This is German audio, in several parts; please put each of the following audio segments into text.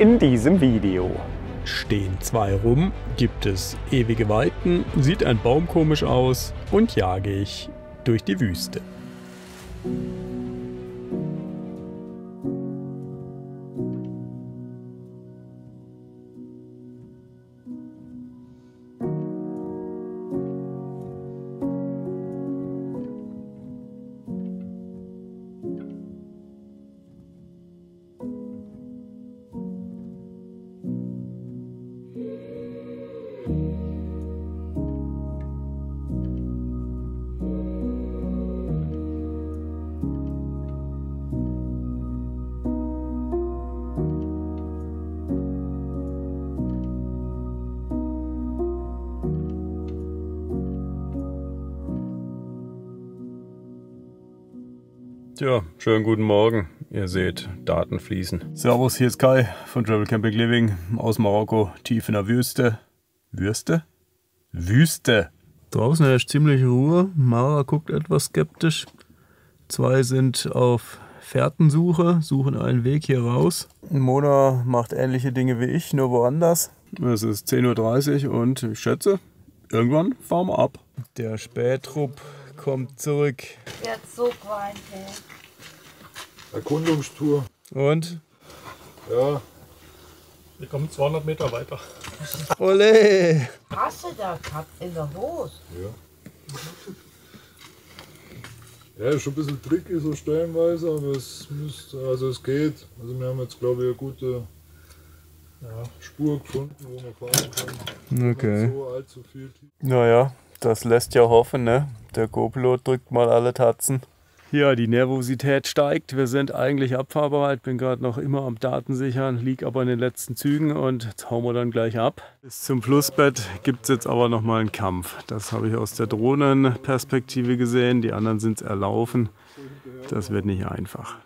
in diesem Video. Stehen zwei rum, gibt es ewige Weiten, sieht ein Baum komisch aus und jage ich durch die Wüste. Tja, schönen guten Morgen. Ihr seht Daten fließen. Servus, hier ist Kai von Travel Camping Living aus Marokko, tief in der Wüste. Würste? Wüste. Draußen herrscht ziemlich Ruhe. Mara guckt etwas skeptisch. Zwei sind auf Fährtensuche, suchen einen Weg hier raus. Mona macht ähnliche Dinge wie ich, nur woanders. Es ist 10.30 Uhr und ich schätze, irgendwann fahren wir ab. Der Spähtrupp kommt zurück. Jetzt so weinte. Erkundungstour. Und? Ja, Wir kommen 200 Meter weiter. Ole! Hast du da gehabt in der Hose? ja. Ja, ist schon ein bisschen tricky so stellenweise, aber es müsste, also es geht. Also wir haben jetzt glaube ich eine gute ja, Spur gefunden, wo wir fahren können. Okay. Nicht so allzu viel. Naja, das lässt ja hoffen, ne? Der Co-Pilot drückt mal alle Tatzen. Ja, die Nervosität steigt. Wir sind eigentlich abfahrbereit. Bin gerade noch immer am Datensichern, lieg aber in den letzten Zügen und jetzt hauen wir dann gleich ab. Bis zum Flussbett gibt es jetzt aber noch mal einen Kampf. Das habe ich aus der Drohnenperspektive gesehen. Die anderen sind erlaufen. Das wird nicht einfach.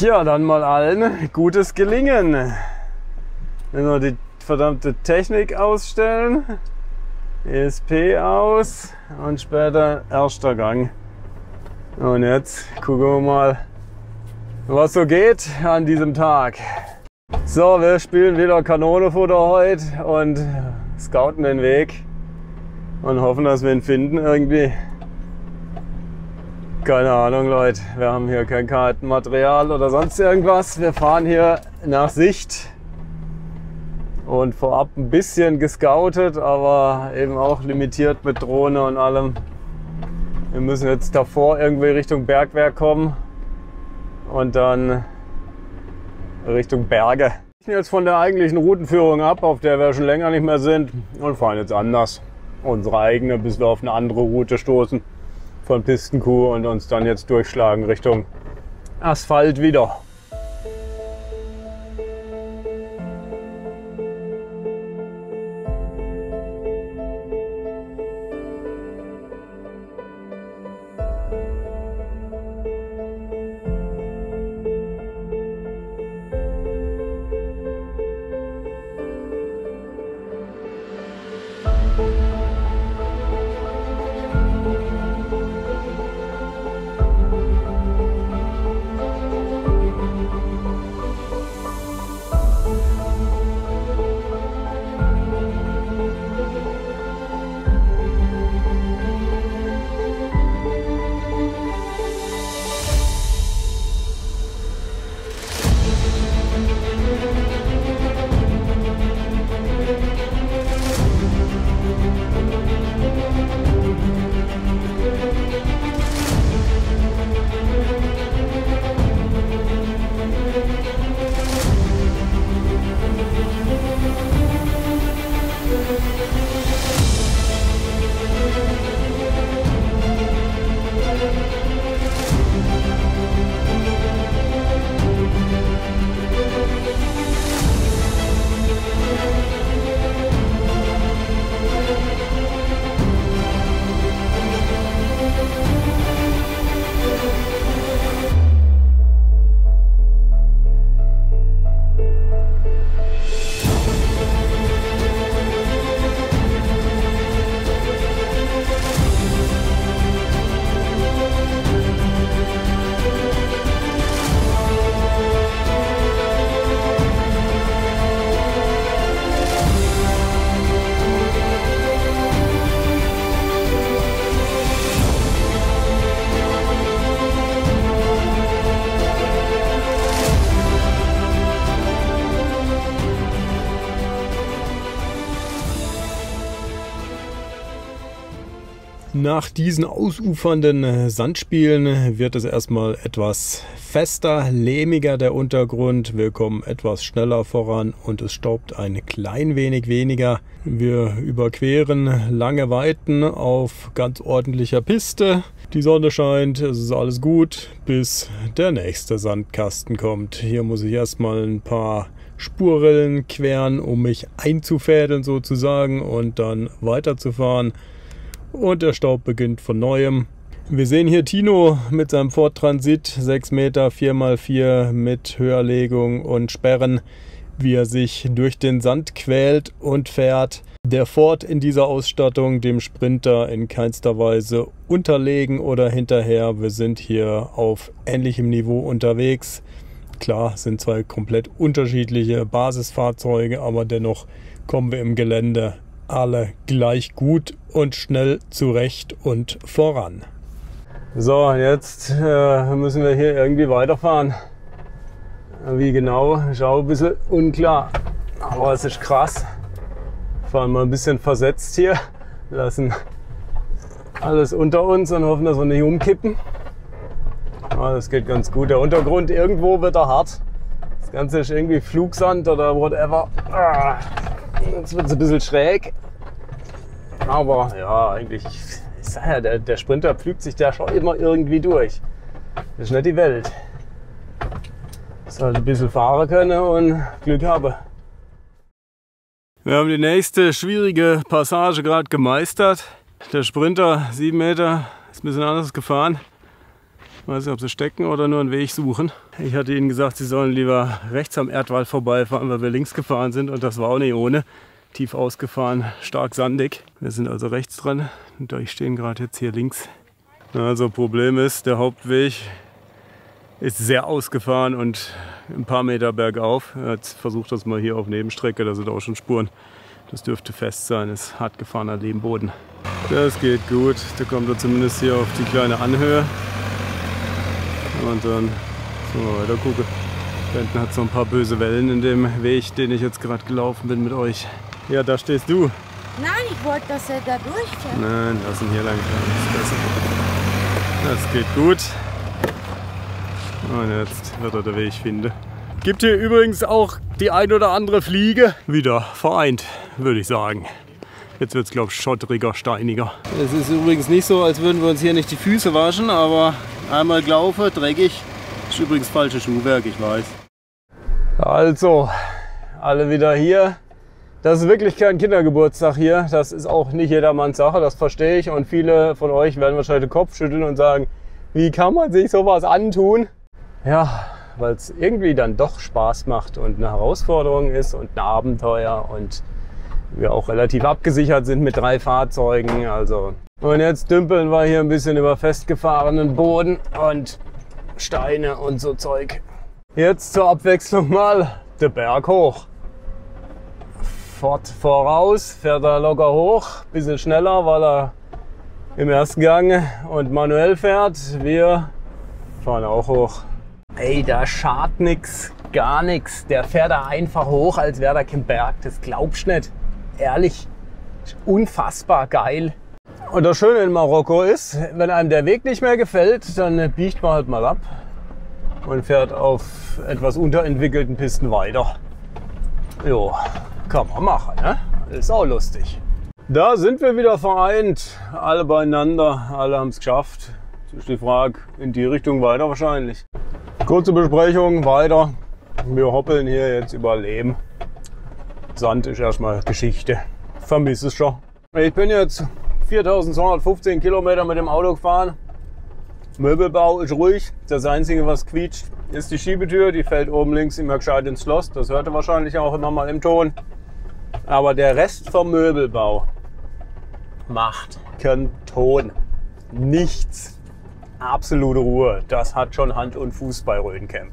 Tja, dann mal allen gutes Gelingen. Wenn wir die verdammte Technik ausstellen, ESP aus und später erster Gang. Und jetzt gucken wir mal, was so geht an diesem Tag. So, wir spielen wieder Kanonenfutter heute und scouten den Weg und hoffen, dass wir ihn finden irgendwie. Keine Ahnung, Leute. Wir haben hier kein Kartenmaterial oder sonst irgendwas. Wir fahren hier nach Sicht und vorab ein bisschen gescoutet, aber eben auch limitiert mit Drohne und allem. Wir müssen jetzt davor irgendwie Richtung Bergwerk kommen und dann Richtung Berge. Wir sind jetzt von der eigentlichen Routenführung ab, auf der wir schon länger nicht mehr sind und fahren jetzt anders. Unsere eigene, bis wir auf eine andere Route stoßen von Pistenkuh und uns dann jetzt durchschlagen Richtung Asphalt wieder. Nach diesen ausufernden Sandspielen wird es erstmal etwas fester, lehmiger der Untergrund. Wir kommen etwas schneller voran und es staubt ein klein wenig weniger. Wir überqueren lange Weiten auf ganz ordentlicher Piste. Die Sonne scheint, es ist alles gut, bis der nächste Sandkasten kommt. Hier muss ich erstmal ein paar Spurrillen queren, um mich einzufädeln sozusagen und dann weiterzufahren und der Staub beginnt von neuem. Wir sehen hier Tino mit seinem Ford Transit 6 Meter 4x4 mit Höherlegung und Sperren, wie er sich durch den Sand quält und fährt. Der Ford in dieser Ausstattung dem Sprinter in keinster Weise unterlegen oder hinterher. Wir sind hier auf ähnlichem Niveau unterwegs. Klar, sind zwei komplett unterschiedliche Basisfahrzeuge, aber dennoch kommen wir im Gelände alle gleich gut und schnell zurecht und voran. So, jetzt äh, müssen wir hier irgendwie weiterfahren. Wie genau, ist auch ein bisschen unklar. Aber es ist krass. Fahren mal ein bisschen versetzt hier, lassen alles unter uns und hoffen, dass wir nicht umkippen. Aber das geht ganz gut. Der Untergrund irgendwo wird er hart. Das Ganze ist irgendwie Flugsand oder whatever. Ah. Jetzt wird es ein bisschen schräg. Aber ja, eigentlich, ich sag ja, der, der Sprinter pflügt sich da schon immer irgendwie durch. Das ist nicht die Welt. Ich halt ein bisschen fahren können und Glück haben. Wir haben die nächste schwierige Passage gerade gemeistert. Der Sprinter, 7 Meter, ist ein bisschen anders gefahren. Ich weiß nicht, ob sie stecken oder nur einen Weg suchen. Ich hatte ihnen gesagt, sie sollen lieber rechts am Erdwall vorbeifahren, weil wir links gefahren sind und das war auch nicht ohne tief ausgefahren, stark sandig. Wir sind also rechts dran und ich stehe gerade jetzt hier links. Also Problem ist, der Hauptweg ist sehr ausgefahren und ein paar Meter bergauf. Jetzt versucht das mal hier auf Nebenstrecke, da sind auch schon Spuren. Das dürfte fest sein, ist hart gefahrener Lehmboden. Das geht gut, da kommt er zumindest hier auf die kleine Anhöhe. Und dann sollen wir weiter gucken. Hinten hat so ein paar böse Wellen in dem Weg, den ich jetzt gerade gelaufen bin mit euch. Ja, da stehst du. Nein, ich wollte, dass er da durchfährt. Nein, lass ihn hier lang fahren. Das. Das geht gut. Und jetzt wird er den Weg finden. Gibt hier übrigens auch die ein oder andere Fliege. Wieder vereint, würde ich sagen. Jetzt wird es, glaube ich, schotteriger, steiniger. Es ist übrigens nicht so, als würden wir uns hier nicht die Füße waschen, aber einmal gelaufen, dreckig. Das ist übrigens falsches Schuhwerk, ich weiß. Also, alle wieder hier. Das ist wirklich kein Kindergeburtstag hier. Das ist auch nicht jedermanns Sache, das verstehe ich. Und viele von euch werden wahrscheinlich den Kopf schütteln und sagen, wie kann man sich sowas antun? Ja, weil es irgendwie dann doch Spaß macht und eine Herausforderung ist und ein Abenteuer und wir auch relativ abgesichert sind mit drei Fahrzeugen. Also und jetzt dümpeln wir hier ein bisschen über festgefahrenen Boden und Steine und so Zeug. Jetzt zur Abwechslung mal der Berg hoch. Ford voraus, fährt er locker hoch, bisschen schneller, weil er im ersten Gang und manuell fährt. Wir fahren auch hoch. Ey, da schart nix, gar nichts. Der fährt da einfach hoch, als wäre da kein Berg. Das glaubst du nicht. Ehrlich, unfassbar geil. Und das Schöne in Marokko ist, wenn einem der Weg nicht mehr gefällt, dann biegt man halt mal ab und fährt auf etwas unterentwickelten Pisten weiter. Jo, kann man machen, ne? Ist auch lustig. Da sind wir wieder vereint, alle beieinander, alle haben es geschafft. Jetzt ist die Frage, in die Richtung weiter wahrscheinlich. Kurze Besprechung, weiter. Wir hoppeln hier jetzt über Lehm. Sand ist erstmal Geschichte. Vermisse es schon. Ich bin jetzt 4215 Kilometer mit dem Auto gefahren. Möbelbau ist ruhig. Das Einzige, was quietscht, ist die Schiebetür. Die fällt oben links immer gescheit ins Schloss. Das hört ihr wahrscheinlich auch immer mal im Ton. Aber der Rest vom Möbelbau macht keinen Ton. Nichts. Absolute Ruhe. Das hat schon Hand und Fuß bei Rödencamp.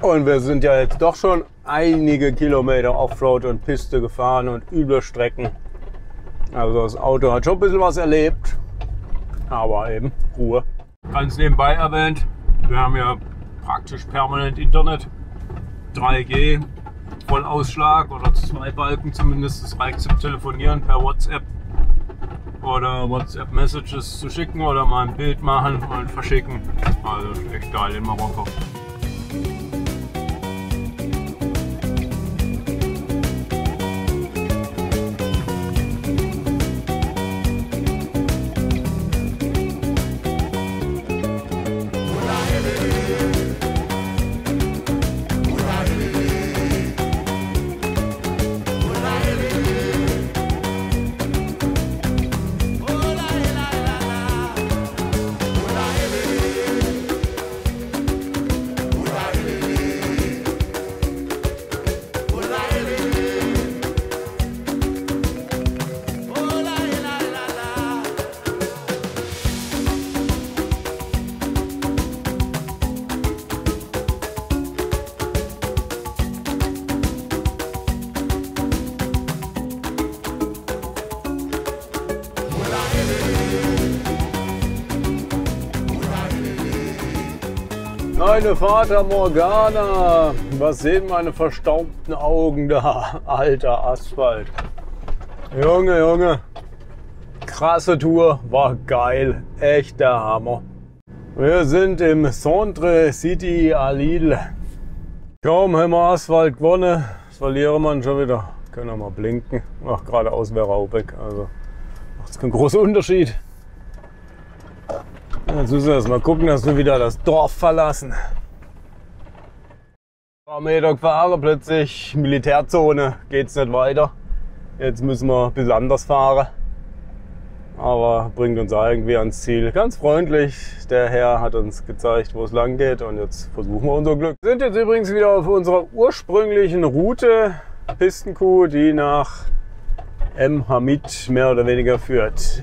Und wir sind ja jetzt doch schon einige Kilometer Offroad und Piste gefahren und üble Strecken. Also das Auto hat schon ein bisschen was erlebt. Aber eben Ruhe. Ganz nebenbei erwähnt, wir haben ja praktisch permanent Internet. 3G, Vollausschlag oder zwei Balken zumindest. Das reicht zum Telefonieren per WhatsApp. oder WhatsApp-Messages zu schicken oder mal ein Bild machen und verschicken. Also echt geil in Marokko. Meine Vater Morgana, was sehen meine verstaubten Augen da? Alter Asphalt. Junge, Junge, krasse Tour, war geil, echt der Hammer. Wir sind im Centre City Alil. Kaum haben wir Asphalt gewonnen, das verlieren wir schon wieder. Können wir mal blinken. Ach, geradeaus wäre auch weg. Also macht keinen großen Unterschied. Jetzt müssen wir erst mal gucken, dass wir wieder das Dorf verlassen. Ein paar Meter gefahren, plötzlich Militärzone, geht's nicht weiter. Jetzt müssen wir ein bisschen anders fahren. Aber bringt uns irgendwie ans Ziel. Ganz freundlich. Der Herr hat uns gezeigt, wo es lang geht und jetzt versuchen wir unser Glück. Wir sind jetzt übrigens wieder auf unserer ursprünglichen Route. Pistenkuh, die nach M. Hamid mehr oder weniger führt.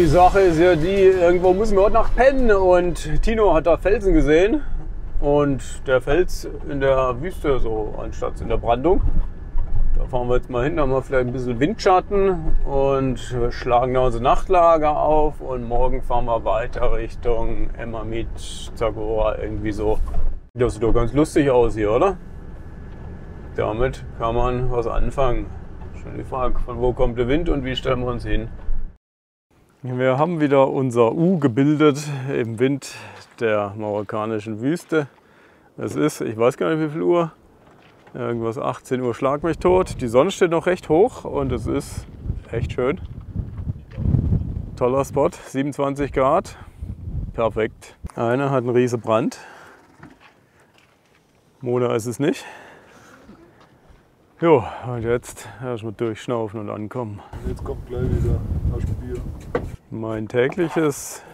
Die Sache ist ja die, irgendwo müssen wir heute Nacht pennen und Tino hat da Felsen gesehen und der Fels in der Wüste, so anstatt in der Brandung. Da fahren wir jetzt mal hin, da haben wir vielleicht ein bisschen Windschatten und schlagen da unser Nachtlager auf und morgen fahren wir weiter Richtung Emamit, Zagora, irgendwie so. Das sieht doch ganz lustig aus hier, oder? Damit kann man was anfangen. Schon die Frage, von wo kommt der Wind und wie stellen wir uns hin? Wir haben wieder unser U gebildet im Wind der marokkanischen Wüste. Es ist, ich weiß gar nicht wie viel Uhr, irgendwas 18 Uhr schlag mich tot. Die Sonne steht noch recht hoch und es ist echt schön. Toller Spot, 27 Grad, perfekt. Einer hat einen riesen Brand. Mona ist es nicht. Jo, und jetzt erstmal durchschnaufen und ankommen. Jetzt kommt gleich wieder. Mein tägliches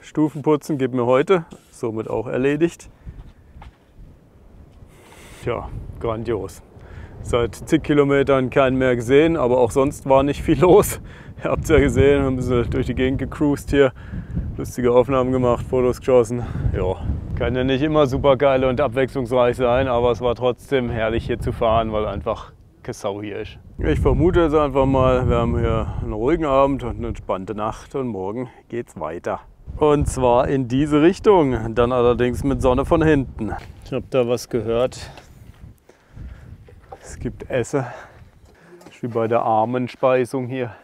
Stufenputzen geht mir heute somit auch erledigt. Ja, grandios. Seit zig Kilometern keinen mehr gesehen, aber auch sonst war nicht viel los. Ihr habt es ja gesehen, wir haben ein bisschen durch die Gegend gecruised hier, lustige Aufnahmen gemacht, Fotos geschossen. Ja, kann ja nicht immer super geil und abwechslungsreich sein, aber es war trotzdem herrlich hier zu fahren, weil einfach Sau hier ist. Ich vermute jetzt einfach mal, wir haben hier einen ruhigen Abend und eine entspannte Nacht und morgen geht's weiter. Und zwar in diese Richtung, dann allerdings mit Sonne von hinten. Ich habe da was gehört. Es gibt Essen, das ist wie bei der Armenspeisung hier.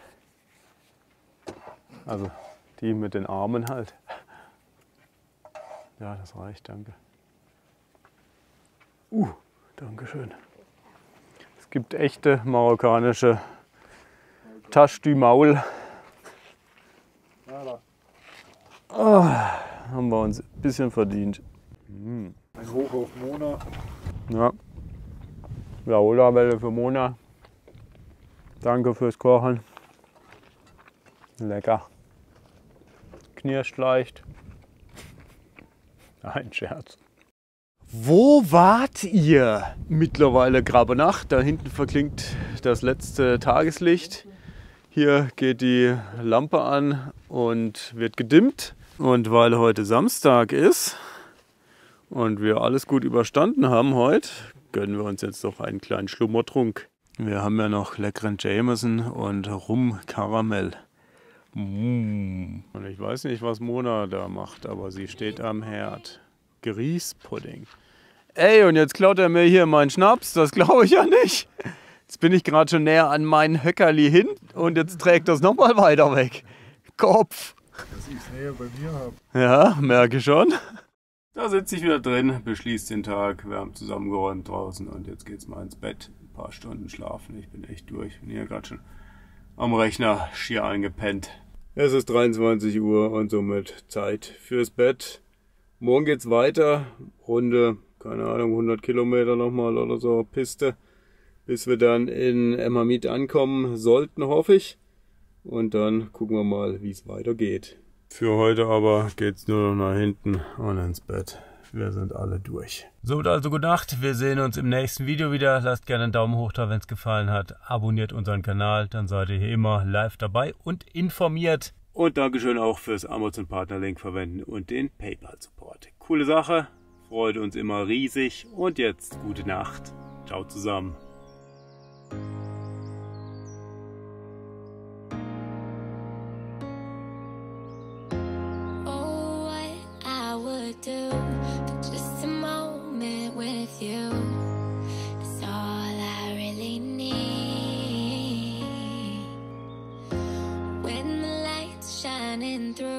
Also die mit den Armen halt. Ja, das reicht, danke. Uh, Dankeschön. Es gibt echte marokkanische Tasch du Maul. Oh, haben wir uns ein bisschen verdient. Ein Hoch auf Mona. Ja. Laola-Welle für Mona. Danke fürs Kochen. Lecker. Knirscht leicht. Ein Scherz. Wo wart ihr? Mittlerweile grabe Nacht. Da hinten verklingt das letzte Tageslicht. Hier geht die Lampe an und wird gedimmt. Und weil heute Samstag ist und wir alles gut überstanden haben heute, gönnen wir uns jetzt noch einen kleinen Schlummertrunk. Wir haben ja noch leckeren Jameson und Rum Karamell. Mm. Und ich weiß nicht, was Mona da macht, aber sie steht am Herd. Grießpudding. Ey, und jetzt klaut er mir hier meinen Schnaps. Das glaube ich ja nicht. Jetzt bin ich gerade schon näher an meinen Höckerli hin und jetzt trägt das nochmal weiter weg. Kopf. Dass ich es näher bei mir habe. Ja, merke schon. Da sitze ich wieder drin, beschließt den Tag. Wir haben zusammengeräumt draußen und jetzt geht's mal ins Bett. Ein paar Stunden schlafen. Ich bin echt durch. Bin hier gerade schon am Rechner schier eingepennt. Es ist 23 Uhr und somit Zeit fürs Bett. Morgen geht's weiter. Runde, keine Ahnung, 100 Kilometer nochmal oder so, Piste. Bis wir dann in Emmermiet ankommen sollten, hoffe ich. Und dann gucken wir mal, wie es weitergeht. Für heute aber geht's nur noch nach hinten und ins Bett. Wir sind alle durch. So, also gute Nacht. Wir sehen uns im nächsten Video wieder. Lasst gerne einen Daumen hoch da, wenn es gefallen hat. Abonniert unseren Kanal, dann seid ihr hier immer live dabei und informiert. Und Dankeschön auch fürs Amazon Partner Link verwenden und den PayPal Support. Coole Sache, freut uns immer riesig. Und jetzt gute Nacht. Ciao zusammen. Oh, what I would do for just a moment with you. been through.